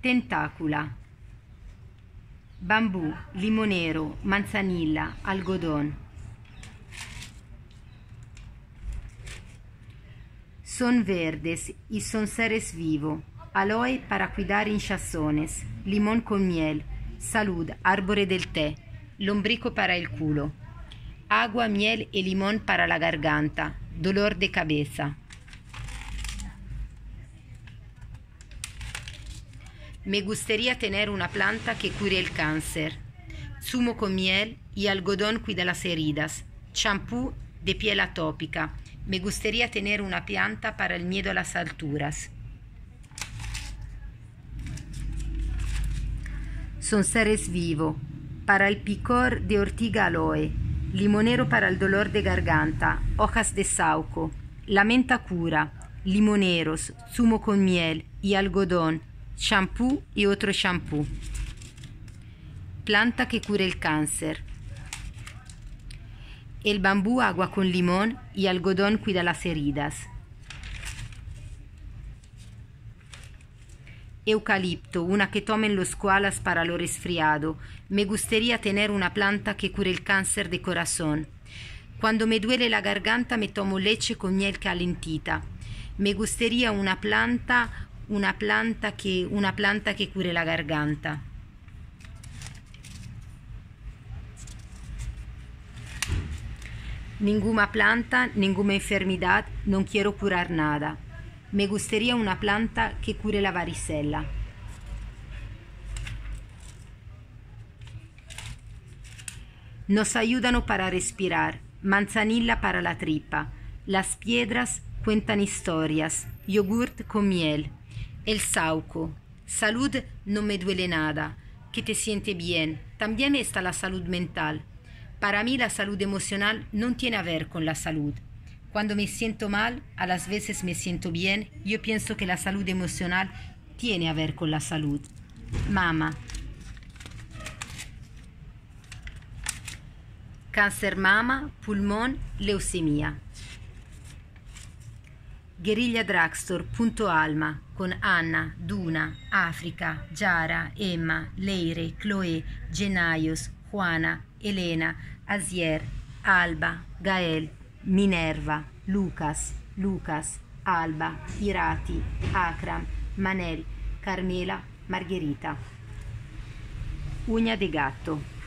Tentacula. Bambù, limonero, manzanilla, algodón. Son verdes y son seres vivo. Aloe para cuidar hinchazones. Limón con miel. Salud, árbore del té. Lombrico para el culo. Agua, miel y limón para la garganta. Dolor de cabeza. Me gustaría tener una planta que cure el cáncer. Zumo con miel y algodón cuida las heridas. Champú de piel atópica. Me gustaría tener una planta para el miedo a las alturas. Son seres vivos. Para el picor de ortiga aloe. Limonero para el dolor de garganta. Hojas de sauco. La menta cura. Limoneros. Zumo con miel y algodón shampoo y otro shampoo. Planta que cura el cáncer. El bambú agua con limón y algodón cuida las heridas. Eucalipto, una que tomen los koalas para lo resfriado. Me gustaría tener una planta que cure el cáncer de corazón. Cuando me duele la garganta me tomo leche con miel calentita. Me gustaría una planta una planta che, una planta che cure la garganta. Ninguna planta, ninguna enfermedad, non quiero curar nada. Me gustaría una planta que cure la varicella. Nos ayudan para respirar, manzanilla para la tripa, las piedras cuentan historias, yogurt con miel, El Sauco. Salud no me duele nada. Que te siente bien. También está la salud mental. Para mí la salud emocional no tiene a ver con la salud. Cuando me siento mal, a las veces me siento bien, yo pienso que la salud emocional tiene a ver con la salud. Mama. Cáncer mama, pulmón, leucemia. Guerriglia Drugstore, Punto Alma, con Anna, Duna, Africa, Giara, Emma, Leire, Chloe, Genaios, Juana, Elena, Asier, Alba, Gael, Minerva, Lucas, Lucas, Alba, Irati, Akram, Manel, Carmela, Margherita. Ugna de gatto.